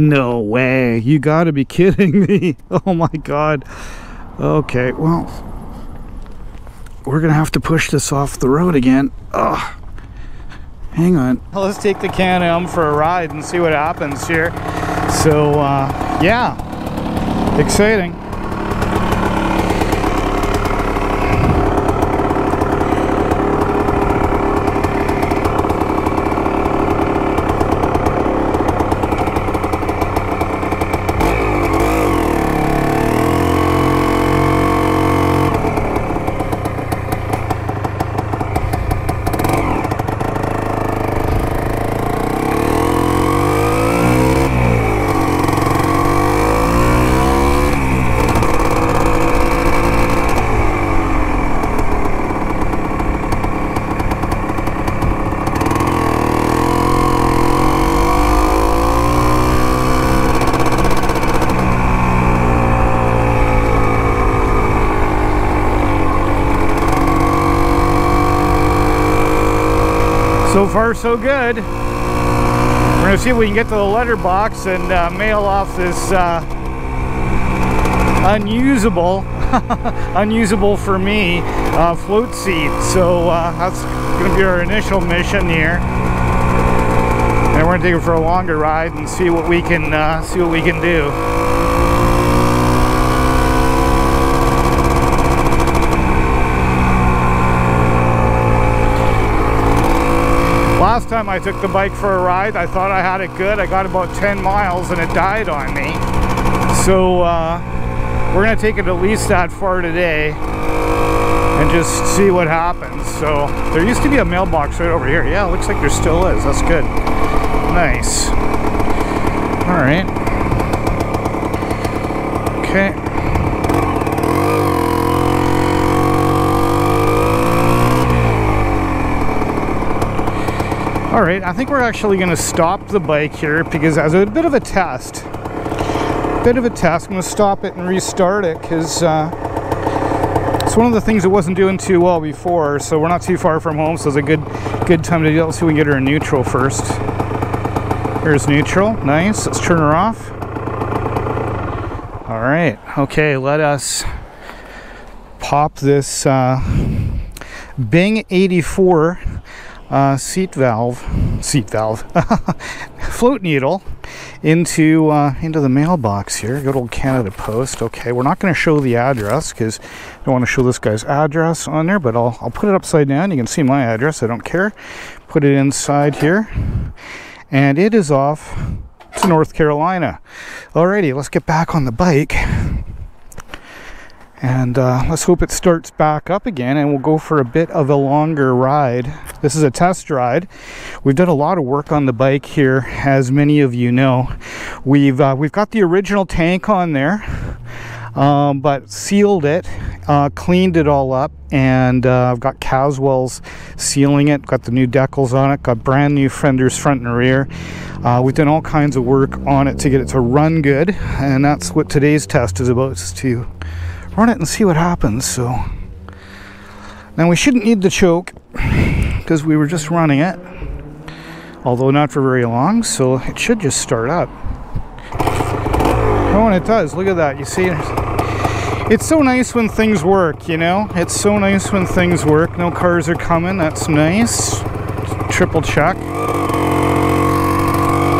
No way. You gotta be kidding me. Oh my god. Okay, well, we're gonna have to push this off the road again. Oh, hang on. Let's take the Can-Am for a ride and see what happens here. So, uh, yeah, exciting. So far, so good. We're gonna see if we can get to the letterbox and uh, mail off this uh, unusable, unusable for me, uh, float seat. So uh, that's gonna be our initial mission here. And we're gonna take it for a longer ride and see what we can uh, see what we can do. Last time I took the bike for a ride, I thought I had it good. I got about 10 miles and it died on me. So uh, we're gonna take it at least that far today and just see what happens. So there used to be a mailbox right over here. Yeah, looks like there still is. That's good. Nice. All right. Okay. All right, I think we're actually gonna stop the bike here because as a bit of a test, bit of a test, I'm gonna stop it and restart it because uh, it's one of the things it wasn't doing too well before, so we're not too far from home, so it's a good good time to do it. Let's see if we can get her in neutral first. Here's neutral, nice, let's turn her off. All right, okay, let us pop this uh, Bing 84 uh, seat valve, seat valve, float needle into uh, into the mailbox here. Good old Canada Post. Okay, we're not going to show the address because I don't want to show this guy's address on there, but I'll I'll put it upside down. You can see my address. I don't care. Put it inside here, and it is off to North Carolina. Alrighty, let's get back on the bike and uh, let's hope it starts back up again and we'll go for a bit of a longer ride. This is a test ride. We've done a lot of work on the bike here as many of you know. We've uh, we've got the original tank on there um, but sealed it uh, cleaned it all up and uh, I've got Caswell's sealing it got the new decals on it got brand new fenders front and rear. Uh, we've done all kinds of work on it to get it to run good and that's what today's test is about is to run it and see what happens. So now we shouldn't need the choke because we were just running it, although not for very long. So it should just start up. Oh, and it does. Look at that. You see, it's so nice when things work. You know, it's so nice when things work. No cars are coming. That's nice. Triple check.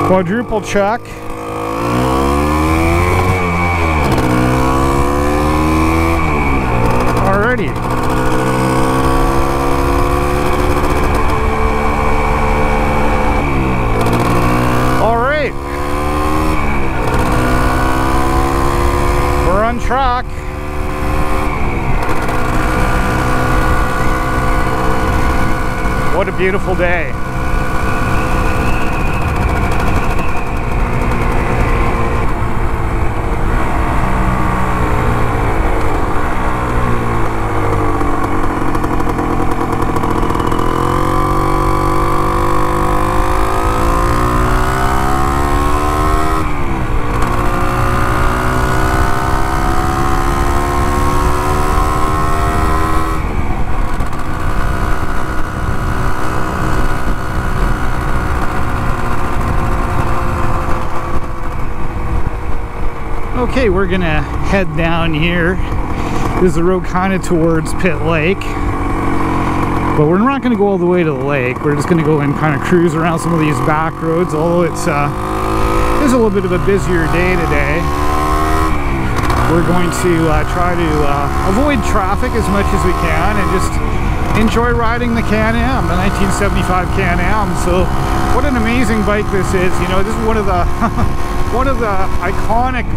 Quadruple check. Already. All right. We're on track. What a beautiful day. Okay, we're gonna head down here. This is the road kind of towards Pitt Lake. But we're not gonna go all the way to the lake. We're just gonna go and kind of cruise around some of these back roads, although it's uh, it's a little bit of a busier day today. We're going to uh, try to uh, avoid traffic as much as we can and just enjoy riding the Can-Am, the 1975 Can-Am. So what an amazing bike this is. You know, this is one of the one of the iconic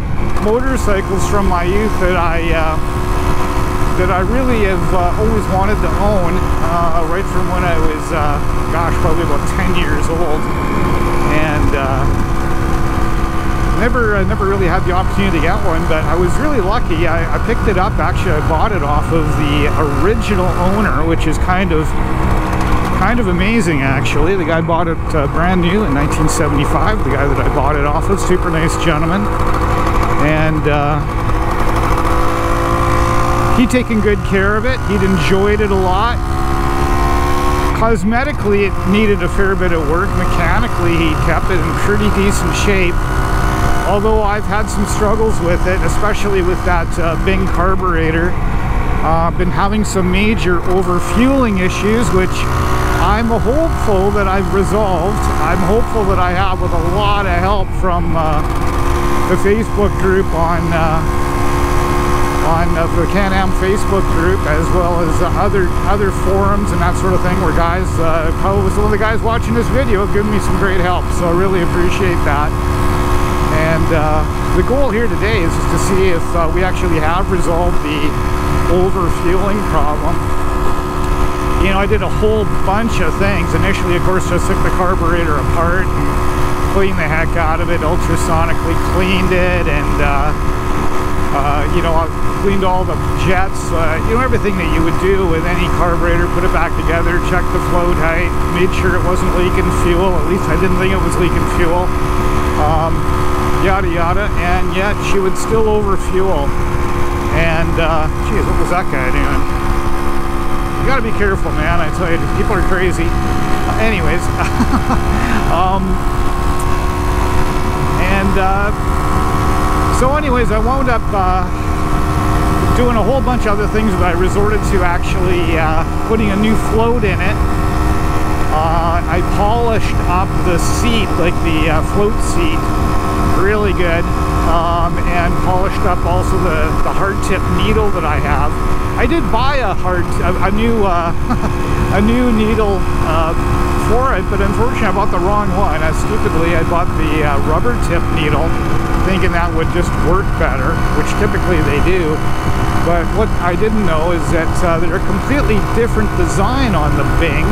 motorcycles from my youth that I uh, that I really have uh, always wanted to own uh, right from when I was, uh, gosh, probably about 10 years old. And uh, never never really had the opportunity to get one, but I was really lucky. I, I, picked it up. Actually, I bought it off of the original owner, which is kind of kind of amazing. Actually, the guy bought it uh, brand new in 1975. The guy that I bought it off of, super nice gentleman, and. Uh, he'd taken good care of it. He'd enjoyed it a lot. Cosmetically, it needed a fair bit of work. Mechanically, he kept it in pretty decent shape although I've had some struggles with it, especially with that uh, Bing carburetor. Uh, been having some major overfueling issues, which I'm hopeful that I've resolved. I'm hopeful that I have with a lot of help from uh, the Facebook group on uh, on uh, the Can-Am Facebook group, as well as uh, other other forums and that sort of thing, where guys, uh, probably some of the guys watching this video have given me some great help. So I really appreciate that. And uh, the goal here today is just to see if uh, we actually have resolved the overfueling problem. You know, I did a whole bunch of things. Initially, of course, just took the carburetor apart and cleaned the heck out of it, ultrasonically cleaned it, and uh, uh, you know, I cleaned all the jets, uh, you know, everything that you would do with any carburetor, put it back together, checked the float height, made sure it wasn't leaking fuel. At least I didn't think it was leaking fuel. Um, yada yada, and yet she would still overfuel. And, uh, geez, what was that guy doing? You gotta be careful, man, I tell you, people are crazy. Uh, anyways, um, and, uh, so anyways, I wound up, uh, doing a whole bunch of other things, but I resorted to actually uh, putting a new float in it. Uh, I polished up the seat, like the uh, float seat, really good um, and polished up also the, the hard tip needle that I have. I did buy a hard, a, a new, uh, a new needle for it, but unfortunately I bought the wrong one. As stupidly, I bought the uh, rubber tip needle, thinking that would just work better, which typically they do. But what I didn't know is that uh, they're a completely different design on the Bing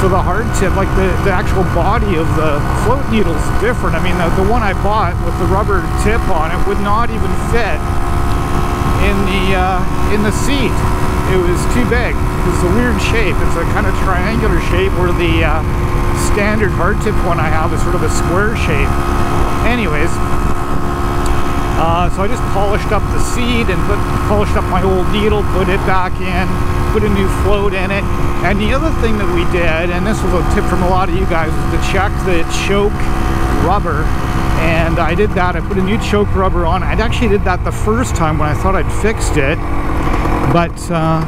for the hard tip, like the, the actual body of the float needle is different. I mean, the, the one I bought with the rubber tip on it would not even fit in the uh, in the seat. It was too big. It's a weird shape. It's a kind of triangular shape where the uh, standard hard tip one I have is sort of a square shape. Anyways, uh, so I just polished up the seat and put, polished up my old needle, put it back in, put a new float in it. And the other thing that we did, and this was a tip from a lot of you guys, was to check the choke rubber. And I did that. I put a new choke rubber on. I actually did that the first time when I thought I'd fixed it. But uh,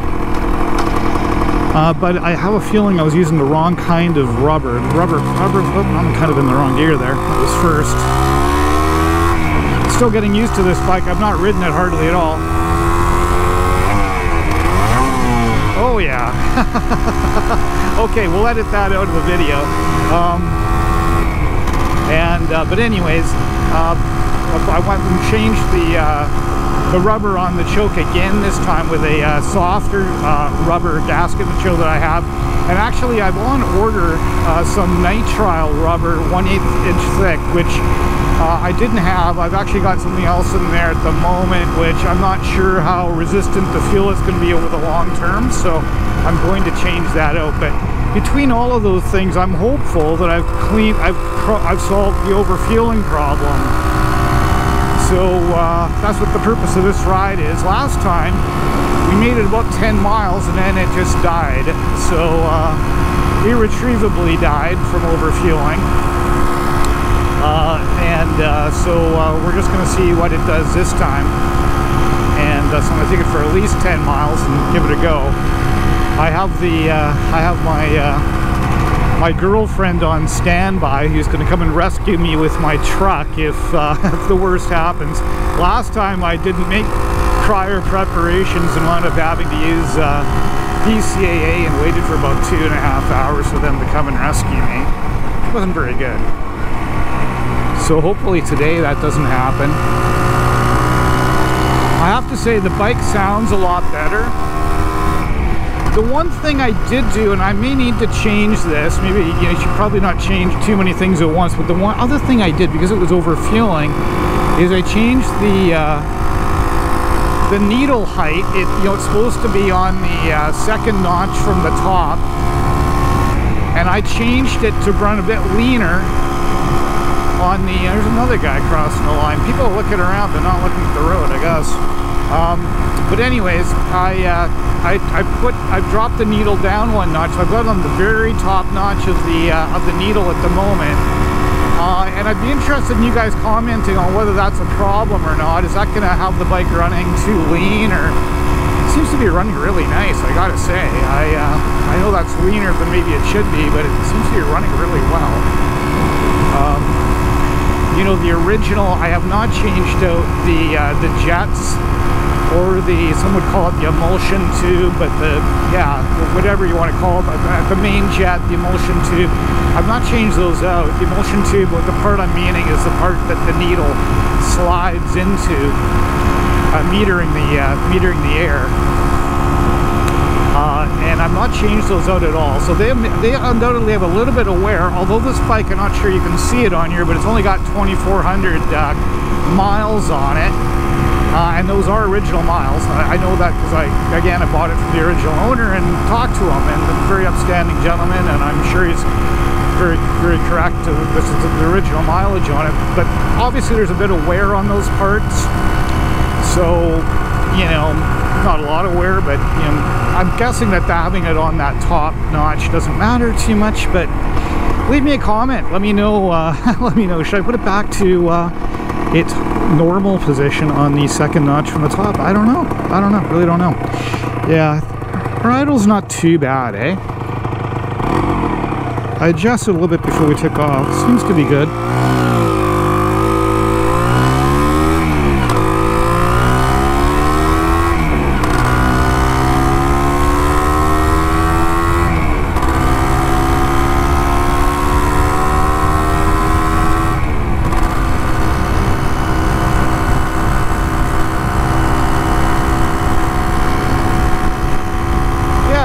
uh, but I have a feeling I was using the wrong kind of rubber. Rubber, rubber, oh, I'm kind of in the wrong gear there. That was first. Still getting used to this bike. I've not ridden it hardly at all. Oh yeah. okay, we'll edit that out of the video. Um, and uh, but anyways, uh, I went and changed the uh, the rubber on the choke again this time with a uh, softer uh, rubber gasket material that I have. And actually, I've on order uh, some nitrile rubber, 1 8 inch thick, which uh, I didn't have. I've actually got something else in there at the moment, which I'm not sure how resistant the fuel is going to be over the long term, so I'm going to change that out. But between all of those things, I'm hopeful that I've cleaned, I've, I've solved the overfueling problem. So uh, that's what the purpose of this ride is. Last time, we made it about 10 miles and then it just died. So uh, irretrievably died from overfueling. Uh, and uh, so uh, we're just going to see what it does this time. And uh, so I'm going to take it for at least 10 miles and give it a go. I have the uh, I have my my girlfriend on standby who's going to come and rescue me with my truck if, uh, if the worst happens. Last time I didn't make prior preparations and wound up having to use uh, BCAA and waited for about two and a half hours for them to come and rescue me. It wasn't very good. So hopefully today that doesn't happen. I have to say the bike sounds a lot better. The one thing I did do, and I may need to change this, maybe you, know, you should probably not change too many things at once, but the one other thing I did, because it was overfueling, is I changed the uh, the needle height, it you know it's supposed to be on the uh, second notch from the top, and I changed it to run a bit leaner on the. Uh, there's another guy crossing the line. People are looking around, they're not looking at the road, I guess. Um, but anyways, I, uh, I I put I dropped the needle down one notch. I've got on the very top notch of the uh, of the needle at the moment uh, and I'd be interested in you guys commenting on whether that's a problem or not. Is that going to have the bike running too lean or it seems to be running really nice, I gotta say. I, uh, I know that's leaner than maybe it should be, but it seems to be running really well. Um, you know, the original, I have not changed out the, uh, the jets or the, some would call it the emulsion tube, but the, yeah, whatever you want to call it, the main jet, the emulsion tube, I've not changed those out. The emulsion tube, the part I'm meaning is the part that the needle slides into, uh, metering the, uh, metering the air. Uh, and I've not changed those out at all. So they, they undoubtedly have a little bit of wear, although this bike, I'm not sure you can see it on here, but it's only got 2,400 uh, miles on it. Uh, and those are original miles. I, I know that because I, again, I bought it from the original owner and talked to him, and a very upstanding gentleman, and I'm sure he's very, very correct. To, this is the original mileage on it, but obviously there's a bit of wear on those parts. So, you know, not a lot of wear, but you know, I'm guessing that having it on that top notch doesn't matter too much. But leave me a comment. Let me know. Uh, let me know. Should I put it back to? Uh, its normal position on the second notch from the top. I don't know. I don't know. Really don't know. Yeah, her idle's not too bad, eh? I adjusted a little bit before we took off. Seems to be good.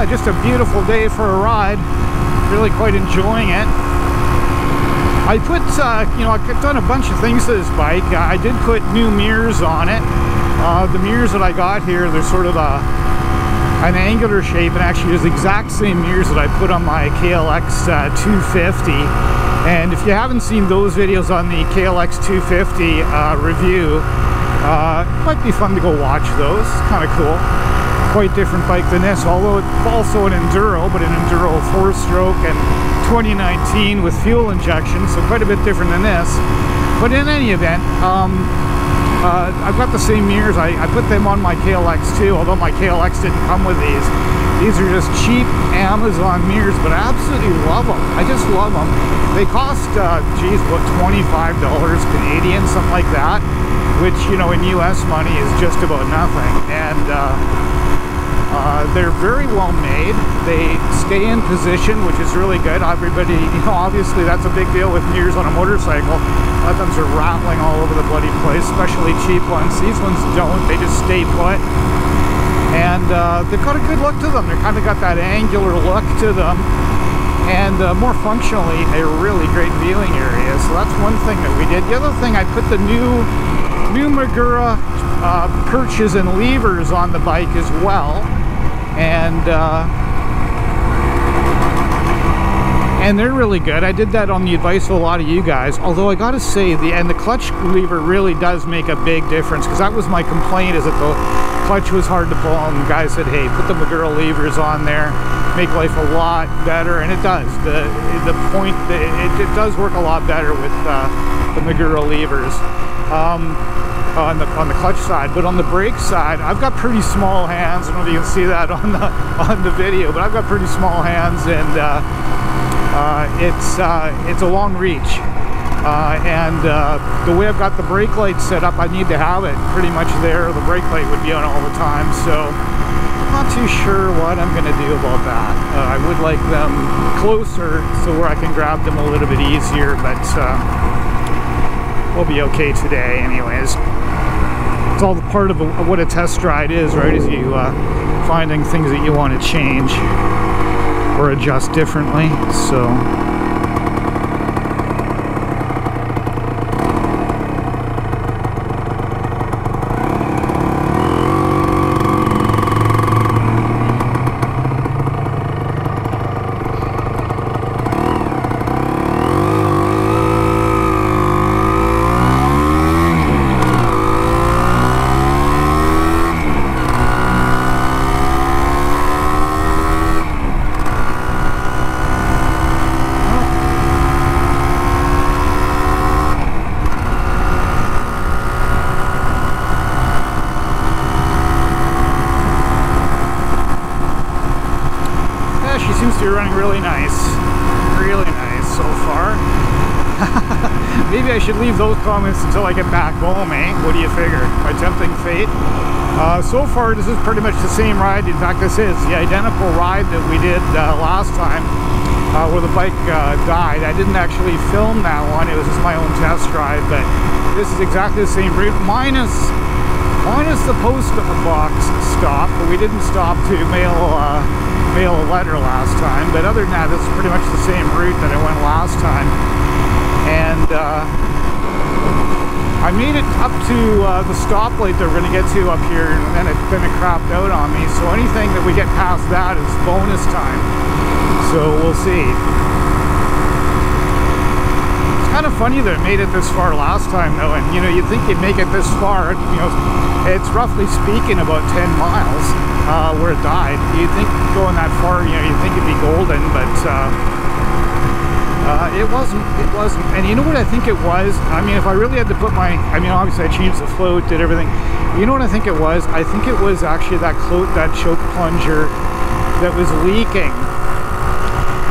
Just a beautiful day for a ride. Really quite enjoying it. I put, uh, you know, I've done a bunch of things to this bike. I did put new mirrors on it. Uh, the mirrors that I got here, they're sort of a, an angular shape, and actually is the exact same mirrors that I put on my KLX uh, 250. And if you haven't seen those videos on the KLX 250 uh, review, uh, it might be fun to go watch those. Kind of cool quite different bike than this, although it's also an Enduro, but an Enduro 4-stroke and 2019 with fuel injection, so quite a bit different than this. But in any event, um, uh, I've got the same mirrors. I, I, put them on my KLX too, although my KLX didn't come with these. These are just cheap Amazon mirrors, but I absolutely love them. I just love them. They cost, uh, geez, what, $25 Canadian, something like that, which, you know, in US money is just about nothing. And, uh, uh, they're very well made. They stay in position, which is really good. Everybody, you know, obviously that's a big deal with mirrors on a motorcycle. A lot of times are rattling all over the bloody place, especially cheap ones. These ones don't. They just stay put. And uh, they've got a good look to them. They've kind of got that angular look to them. And uh, more functionally, a really great viewing area. So that's one thing that we did. The other thing, I put the new, new Magura uh, perches and levers on the bike as well and uh, and they're really good. I did that on the advice of a lot of you guys. Although I gotta say, the and the clutch lever really does make a big difference because that was my complaint is that the clutch was hard to pull. And the guy said, "Hey, put the Magura levers on there, make life a lot better," and it does. The the point it, it does work a lot better with uh, the Magura levers. Um, on the on the clutch side, but on the brake side, I've got pretty small hands. I don't know if you can see that on the on the video, but I've got pretty small hands, and uh, uh, it's uh, it's a long reach. Uh, and uh, the way I've got the brake light set up, I need to have it pretty much there. The brake light would be on all the time, so I'm not too sure what I'm going to do about that. Uh, I would like them closer so where I can grab them a little bit easier, but we'll be okay today anyways. It's all part of what a test ride is right? Is you uh, finding things that you want to change or adjust differently so you're running really nice. Really nice so far. Maybe I should leave those comments until I get back home, eh? What do you figure? My tempting fate? Uh, so far, this is pretty much the same ride. In fact, this is the identical ride that we did uh, last time uh, where the bike uh, died. I didn't actually film that one. It was just my own test drive, but this is exactly the same route, minus minus the post box stop, but we didn't stop to mail uh, mail a letter last time. But other than that, is pretty much the same route that I went last time. And uh, I made it up to uh, the stoplight that we're going to get to up here, and then it, then it crapped out on me. So anything that we get past that is bonus time. So we'll see. Kind of funny that it made it this far last time, though. And you know, you'd think you'd make it this far. You know, it's roughly speaking about 10 miles uh, where it died. You'd think going that far, you know, you'd think it'd be golden, but uh, uh, it wasn't. It wasn't. And you know what I think it was? I mean, if I really had to put my, I mean, obviously I changed the float, did everything. You know what I think it was? I think it was actually that float, that choke plunger that was leaking,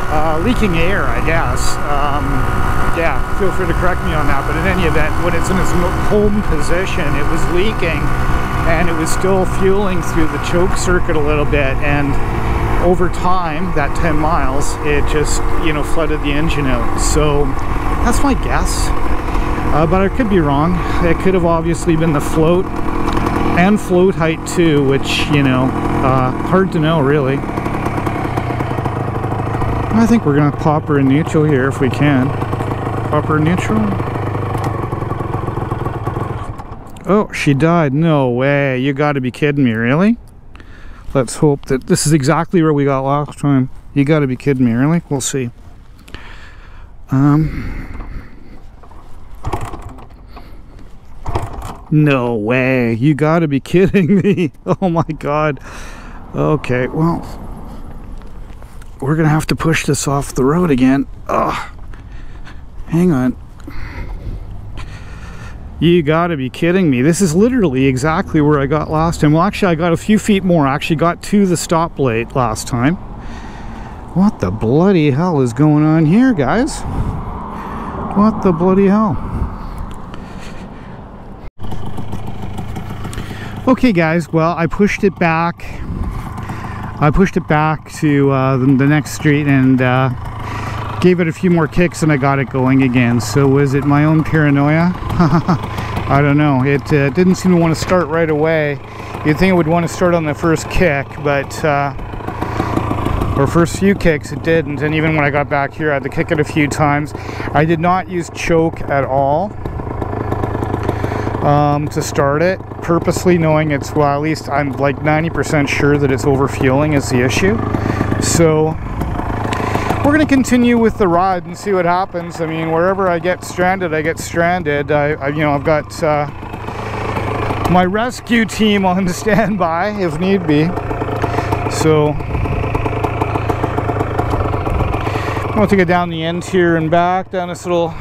uh, leaking air, I guess. Um, yeah, feel free to correct me on that. But in any event, when it's in its home position, it was leaking and it was still fueling through the choke circuit a little bit and over time that 10 miles it just you know flooded the engine out. So that's my guess. Uh, but I could be wrong. It could have obviously been the float and float height too which you know uh, hard to know really. I think we're gonna pop her in neutral here if we can in neutral Oh, she died. No way. You got to be kidding me, really? Let's hope that this is exactly where we got last time. You got to be kidding me, really? We'll see. Um. No way. You got to be kidding me. Oh my god. Okay, well. We're going to have to push this off the road again. Oh. Hang on. You gotta be kidding me. This is literally exactly where I got last time. Well, actually, I got a few feet more. I actually got to the stop stoplight last time. What the bloody hell is going on here, guys? What the bloody hell? Okay, guys, well, I pushed it back. I pushed it back to uh, the, the, next street and uh, gave it a few more kicks and I got it going again. So was it my own paranoia? I don't know. It uh, didn't seem to want to start right away. You'd think it would want to start on the first kick, but uh, or first few kicks it didn't. And even when I got back here, I had to kick it a few times. I did not use choke at all um, to start it, purposely knowing it's well. At least I'm like 90% sure that it's overfueling is the issue. So we're going to continue with the ride and see what happens. I mean, wherever I get stranded, I get stranded. I, I you know, I've got uh, my rescue team on standby if need be. So I'm to take it down the end here and back down this little.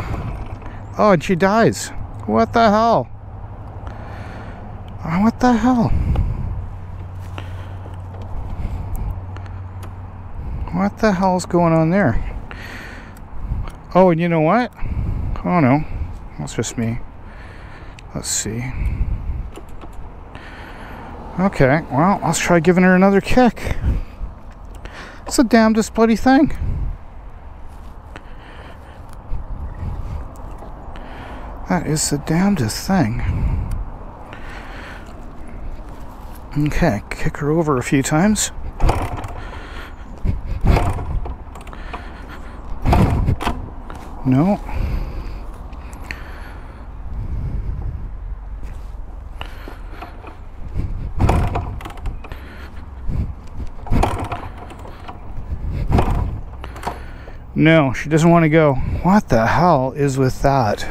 Oh, and she dies. What the hell? What the hell? What the hell's going on there? Oh, and you know what? Oh no, that's just me. Let's see. Okay, well, let's try giving her another kick. It's the damnedest bloody thing. That is the damnedest thing. Okay, kick her over a few times. No. No, she doesn't want to go. What the hell is with that?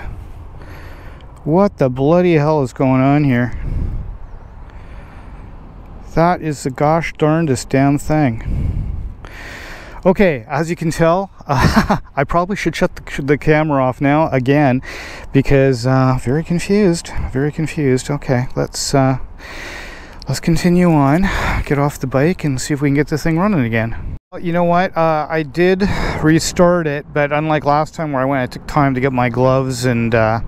What the bloody hell is going on here? That is the gosh darndest damn thing. Okay, as you can tell, uh, I probably should shut the, the, camera off now again because uh, very confused, very confused. Okay, let's uh, let's continue on, get off the bike and see if we can get this thing running again. You know what? Uh, I did restart it, but unlike last time where I went, I took time to get my gloves and uh,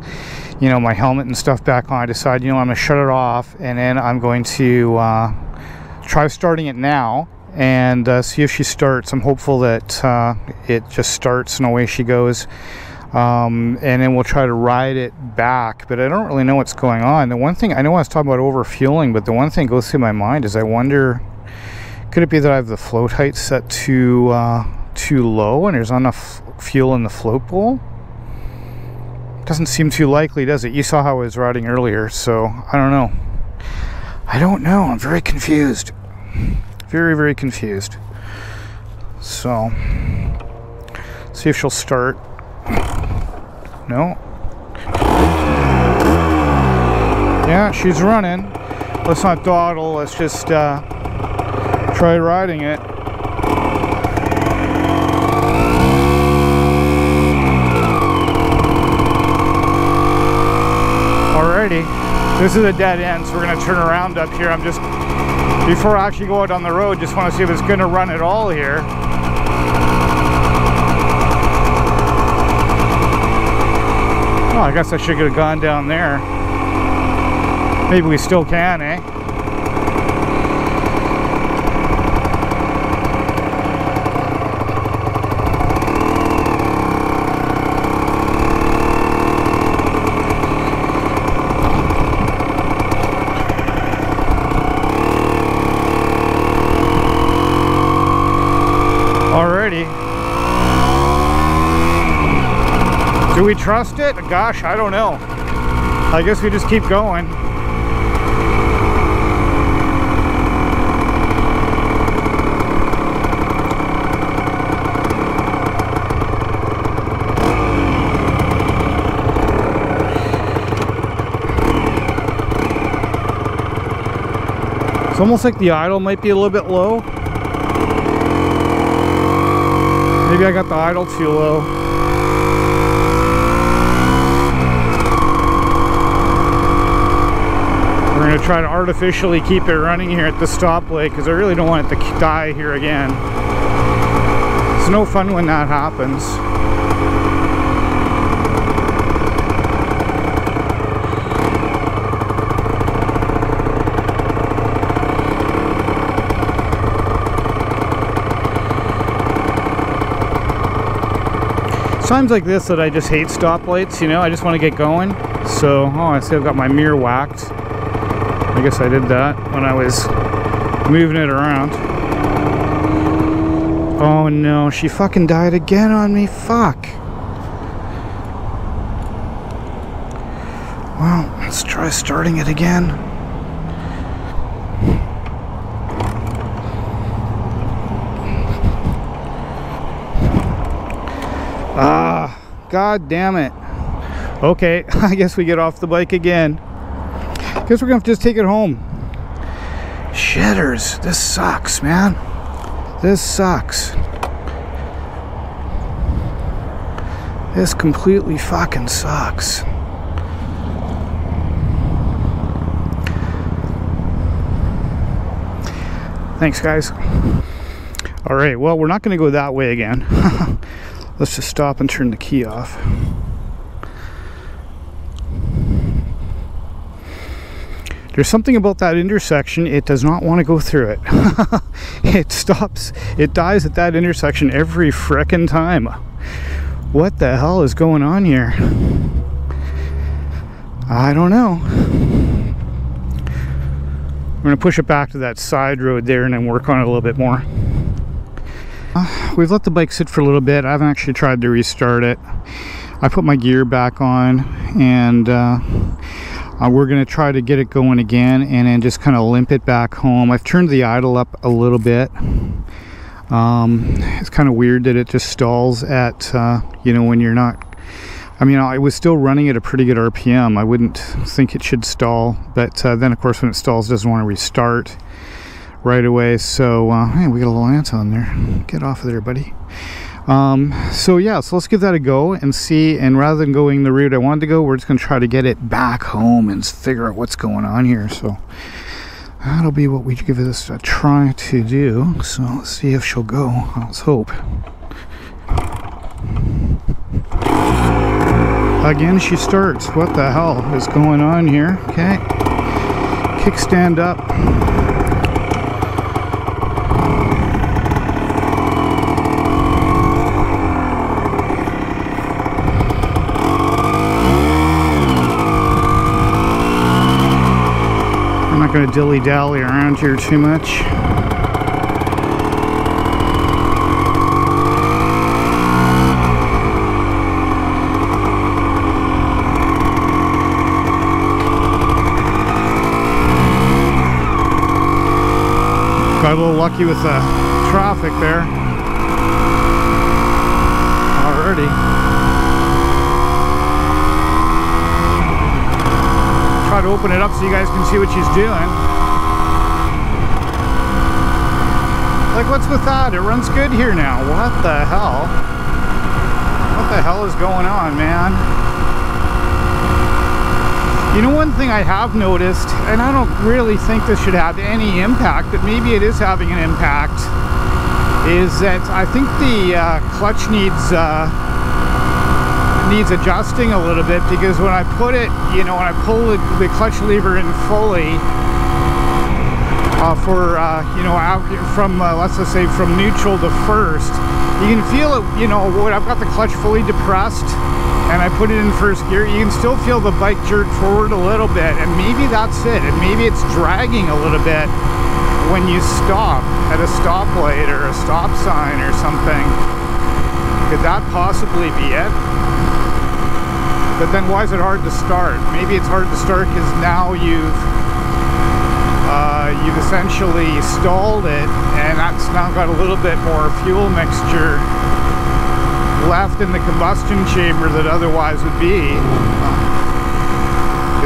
you know my helmet and stuff back on. I decided, you know, I'm gonna shut it off, and then I'm going to uh, try starting it now and uh, see if she starts. I'm hopeful that uh, it just starts and away she goes. Um, and then we'll try to ride it back. But I don't really know what's going on. The one thing I know I was talking about overfueling, but the one thing goes through my mind is I wonder could it be that I have the float height set too uh, too low and there's not enough fuel in the float bowl? Doesn't seem too likely, does it? You saw how I was riding earlier, so I don't know. I don't know. I'm very confused. Very, very confused. So, see if she'll start. No. Yeah, she's running. Let's not dawdle. Let's just uh, try riding it. Alrighty, this is a dead end, so we're gonna turn around up here. I'm just, before I actually go out on the road, just wanna see if it's gonna run at all here. Oh, I guess I should have gone down there. Maybe we still can, eh? Do we trust it? Gosh, I don't know. I guess we just keep going. It's almost like the idle might be a little bit low. Maybe I got the idle too low. Going to try to artificially keep it running here at the stoplight because I really don't want it to die here again. It's no fun when that happens. times like this that I just hate stoplights, you know, I just want to get going. So, oh, I see I've got my mirror whacked. I guess I did that when I was moving it around. Oh no, she fucking died again on me. Fuck. Well, let's try starting it again. Ah, God damn it. Okay, I guess we get off the bike again. Guess we're gonna have to just take it home. Shitters, this sucks, man. This sucks. This completely fucking sucks. Thanks, guys. All right, well, we're not going to go that way again. Let's just stop and turn the key off. There's something about that intersection, it does not want to go through it. it stops, it dies at that intersection every frickin' time. What the hell is going on here? I don't know. We're going to push it back to that side road there and then work on it a little bit more. Uh, we've let the bike sit for a little bit. I haven't actually tried to restart it. I put my gear back on and uh, uh, we're going to try to get it going again and then just kind of limp it back home. I've turned the idle up a little bit. Um, it's kind of weird that it just stalls at, uh, you know, when you're not I mean, I was still running at a pretty good RPM. I wouldn't think it should stall, but uh, then of course when it stalls, it doesn't want to restart right away. So, uh, hey, we got a little ant on there. Get off of there, buddy. Um, so yeah, so let's give that a go and see. And rather than going the route I wanted to go, we're just going to try to get it back home and figure out what's going on here. So that'll be what we give this a try to do. So let's see if she'll go. Let's hope. Again, she starts. What the hell is going on here? Okay. Kickstand up. Going to dilly-dally around here too much. Got a little lucky with the traffic there. Try to open it up so you guys can see what she's doing. Like, what's with that? It runs good here now. What the hell? What the hell is going on, man? You know, one thing I have noticed, and I don't really think this should have any impact, but maybe it is having an impact, is that I think the uh, clutch needs uh, needs adjusting a little bit because when I put it, you know, when I pull the, the clutch lever in fully, uh, for uh, you know from uh, let's just say from neutral to first you can feel it you know when I've got the clutch fully depressed and I put it in first gear, you can still feel the bike jerk forward a little bit, and maybe that's it, and maybe it's dragging a little bit when you stop at a stoplight or a stop sign or something. Could that possibly be it? But then why is it hard to start? Maybe it's hard to start because now you've uh, you've essentially stalled it and that's now got a little bit more fuel mixture left in the combustion chamber that otherwise would be.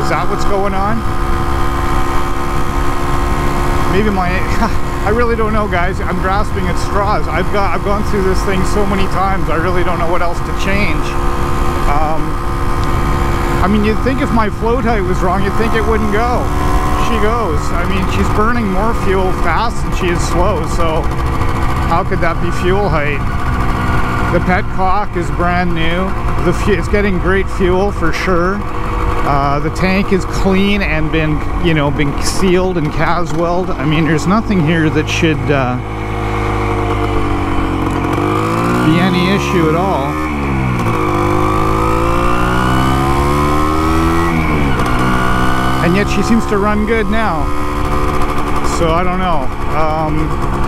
Is that what's going on? Maybe my I really don't know guys. I'm grasping at straws. I've got I've gone through this thing so many times. I really don't know what else to change. Um, I mean, you'd think if my float height was wrong, you'd think it wouldn't go. She goes. I mean, she's burning more fuel fast than she is slow, so how could that be fuel height? The petcock is brand new. The it's getting great fuel for sure. Uh, the tank is clean and been, you know, been sealed and Caswelled. I mean, there's nothing here that should uh, be any issue at all. And yet she seems to run good now. So I don't know. Um,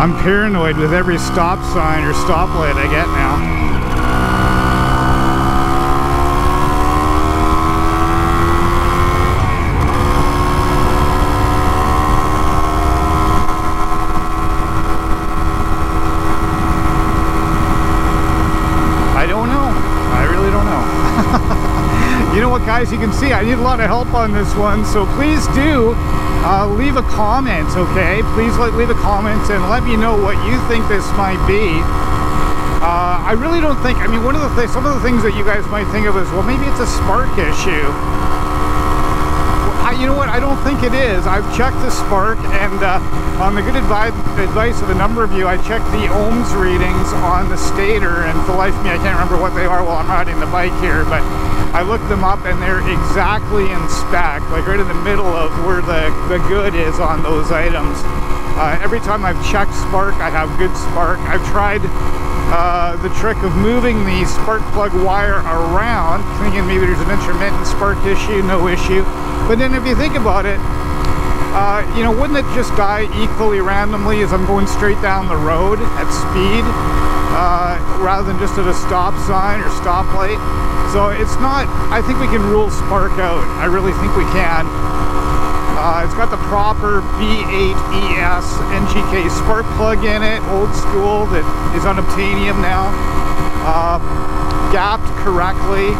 I'm paranoid with every stop sign or stoplight I get now. I don't know. I really don't know. You know what guys, you can see I need a lot of help on this one, so please do uh, leave a comment, okay? Please let, leave a comment and let me know what you think this might be. Uh, I really don't think, I mean, one of the things, some of the things that you guys might think of is, well, maybe it's a spark issue. I, you know what, I don't think it is. I've checked the spark and uh, on the good advice, advice of a number of you, I checked the ohms readings on the stator and for the life of me, I can't remember what they are while I'm riding the bike here, but I looked them up and they're exactly in spec, like right in the middle of where the, the good is on those items. Uh, every time I've checked spark, I have good spark. I've tried uh, the trick of moving the spark plug wire around, thinking maybe there's an intermittent spark issue, no issue. But then if you think about it, uh, you know, wouldn't it just die equally randomly as I'm going straight down the road at speed, uh, rather than just at a stop sign or stoplight? So it's not, I think we can rule Spark out. I really think we can. Uh, it's got the proper B8ES NGK spark plug in it, old school, that is unobtainium now. Uh, gapped correctly.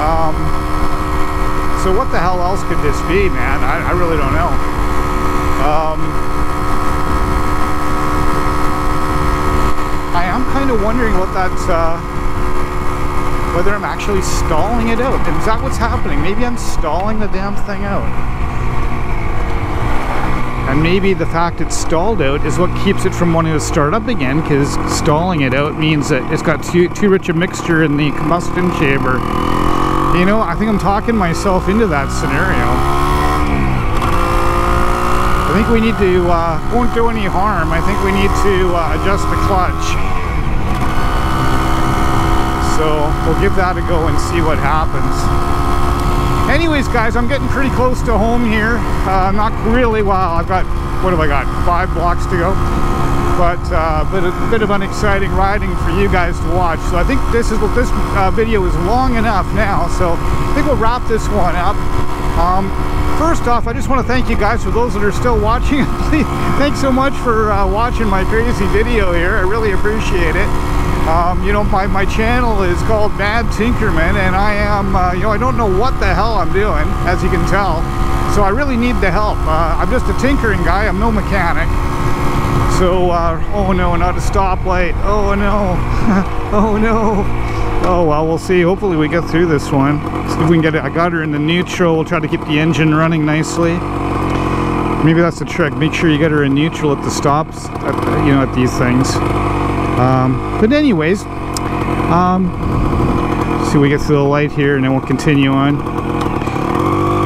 Um, so what the hell else could this be, man? I, I really don't know. Um, I am kind of wondering what that's, uh, whether I'm actually stalling it out. Is that what's happening? Maybe I'm stalling the damn thing out. And maybe the fact it's stalled out is what keeps it from wanting to start up again because stalling it out means that it's got too, too rich a mixture in the combustion chamber. You know, I think I'm talking myself into that scenario. I think we need to, uh, won't do any harm, I think we need to uh, adjust the clutch. So we'll give that a go and see what happens. Anyways, guys, I'm getting pretty close to home here. Uh, not really, well, I've got, what have I got, five blocks to go. But, uh, but a bit of unexciting riding for you guys to watch. So I think this is what this uh, video is long enough now. So I think we'll wrap this one up. Um, first off, I just want to thank you guys for those that are still watching. Thanks so much for uh, watching my crazy video here. I really appreciate it. Um, you know, my, my channel is called Mad Tinkerman, and I am, uh, you know, I don't know what the hell I'm doing, as you can tell. So I really need the help. Uh, I'm just a tinkering guy, I'm no mechanic. So, uh, oh no, not a stoplight. Oh no, oh no. Oh well, we'll see. Hopefully we get through this one. See if we can get it. I got her in the neutral. We'll try to keep the engine running nicely. Maybe that's the trick. Make sure you get her in neutral at the stops, at, you know, at these things. Um, but anyways, um, see we get to the light here and then we'll continue on.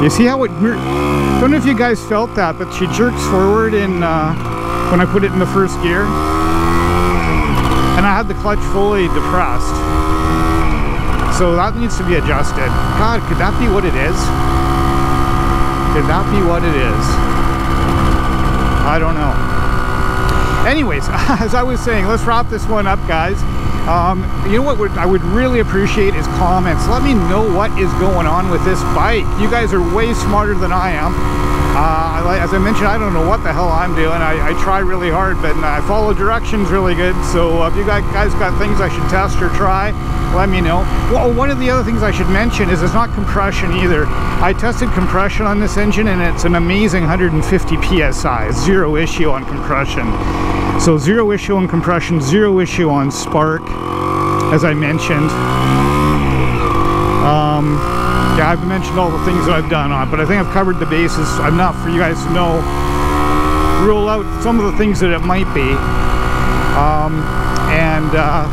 You see how it, I don't know if you guys felt that, but she jerks forward in, uh, when I put it in the first gear. And I had the clutch fully depressed. So that needs to be adjusted. God, could that be what it is? Could that be what it is? I don't know anyways, as I was saying, let's wrap this one up, guys. Um, you know what would, I would really appreciate is comments. Let me know what is going on with this bike. You guys are way smarter than I am. Uh, as I mentioned, I don't know what the hell I'm doing. I, I try really hard, but I follow directions really good. So if you guys got things I should test or try, let me know. Well, one of the other things I should mention is it's not compression either. I tested compression on this engine and it's an amazing 150 PSI, zero issue on compression. So zero issue on compression, zero issue on spark, as I mentioned. Um, yeah, I've mentioned all the things that I've done on, it, but I think I've covered the bases enough for you guys to know, rule out some of the things that it might be. Um, and uh,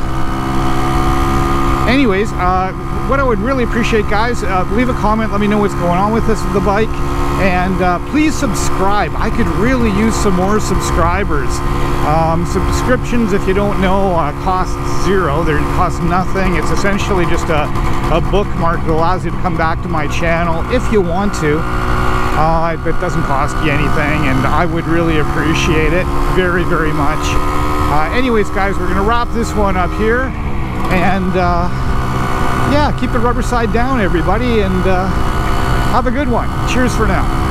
anyways, uh, what I would really appreciate, guys, uh, leave a comment. Let me know what's going on with this the bike. And uh, please subscribe. I could really use some more subscribers. Um, subscriptions, if you don't know, uh, cost zero. They cost nothing. It's essentially just a, a bookmark that allows you to come back to my channel if you want to. Uh, it doesn't cost you anything, and I would really appreciate it very, very much. Uh, anyways, guys, we're going to wrap this one up here. And uh, yeah, keep the rubber side down, everybody, and uh, have a good one. Cheers for now.